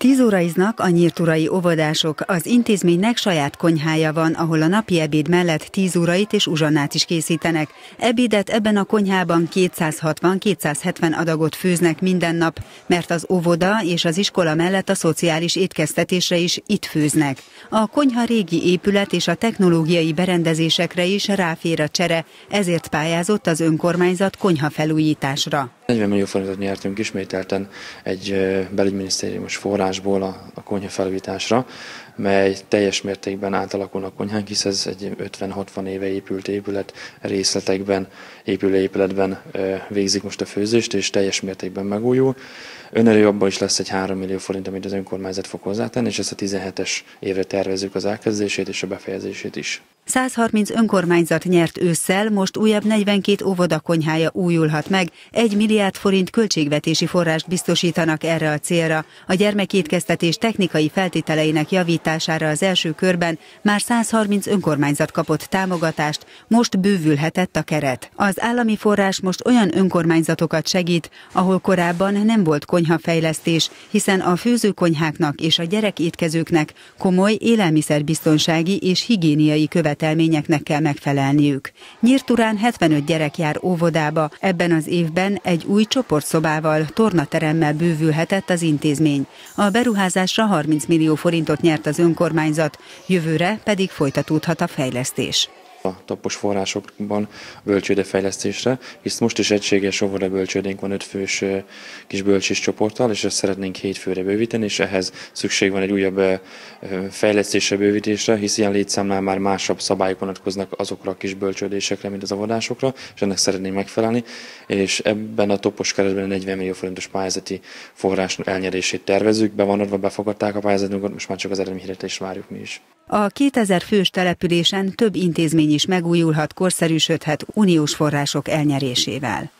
Tíz óraiznak a nyírturai óvodások. Az intézménynek saját konyhája van, ahol a napi ebéd mellett tíz órait és uzsannát is készítenek. Ebédet ebben a konyhában 260-270 adagot főznek minden nap, mert az óvoda és az iskola mellett a szociális étkeztetésre is itt főznek. A konyha régi épület és a technológiai berendezésekre is ráfér a csere, ezért pályázott az önkormányzat konyha felújításra. 40 millió forintot nyertünk ismételten egy belügyminisztériumos forrásból a, a konyha felújításra, mely teljes mértékben átalakulna a konyhánk, hisz ez egy 50-60 éve épült épület, részletekben, épülő épületben végzik most a főzést, és teljes mértékben megújul. Önerő abban is lesz egy 3 millió forint, amit az önkormányzat fog hozzátenni, és ezt a 17-es évre tervezzük az elkezdését és a befejezését is. 130 önkormányzat nyert ősszel, most újabb 42 óvodakonyhája újulhat meg, 1 milliárd forint költségvetési forrást biztosítanak erre a célra. A gyermekétkeztetés technikai feltételeinek javítására az első körben már 130 önkormányzat kapott támogatást, most bővülhetett a keret. Az állami forrás most olyan önkormányzatokat segít, ahol korábban nem volt konyhafejlesztés, hiszen a főzőkonyháknak és a gyerekétkezőknek komoly élelmiszerbiztonsági és higiéniai követelmények követelményeknek kell megfelelniük. Nyírturán 75 gyerek jár óvodába, ebben az évben egy új csoportszobával, tornateremmel bővülhetett az intézmény. A beruházásra 30 millió forintot nyert az önkormányzat, jövőre pedig folytatódhat a fejlesztés a topos forrásokban bölcsőde fejlesztésre, hisz most is egységes óvoda bölcsődénk van ötfős kis bölcsis csoporttal, és ezt szeretnénk hétfőre bővíteni, és ehhez szükség van egy újabb fejlesztésre, bővítésre, hisz ilyen létszámnál már másabb szabályok vonatkoznak azokra a kis bölcsődésekre, mint az óvodásokra, és ennek szeretnénk megfelelni, és ebben a topos keretben 40 millió forintos pályázati forrás elnyerését tervezünk, be van adva, befogadták a pályázatunkat, most már csak az eredményhirdetést várjuk mi is. A 2000 fős településen több intézmény is megújulhat, korszerűsödhet uniós források elnyerésével.